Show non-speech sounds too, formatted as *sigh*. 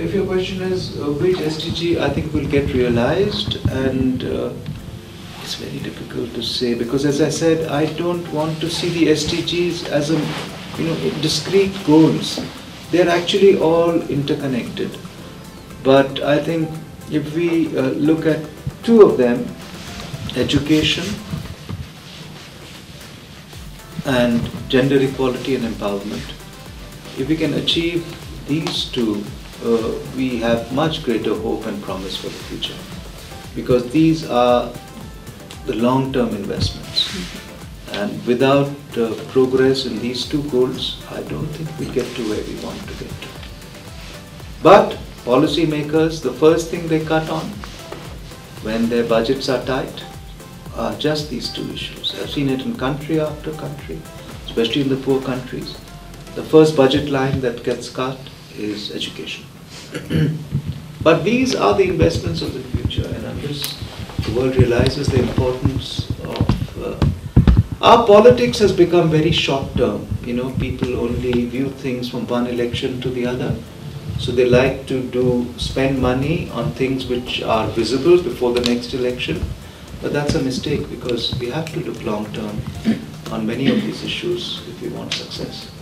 if your question is uh, which SDG I think will get realized, and uh, it's very difficult to say because, as I said, I don't want to see the SDGs as a you know discrete goals. They're actually all interconnected. But I think if we uh, look at two of them, education and gender equality and empowerment, if we can achieve these two, uh, we have much greater hope and promise for the future. Because these are the long-term investments. And without uh, progress in these two goals, I don't think we get to where we want to get to. But policymakers, the first thing they cut on when their budgets are tight are just these two issues. I've seen it in country after country, especially in the poor countries. The first budget line that gets cut is education. *clears throat* but these are the investments of the future, and I'm just, the world realizes the importance of uh, our politics has become very short term. You know, people only view things from one election to the other. So they like to do spend money on things which are visible before the next election. But that's a mistake because we have to look long term on many of these issues if we want success.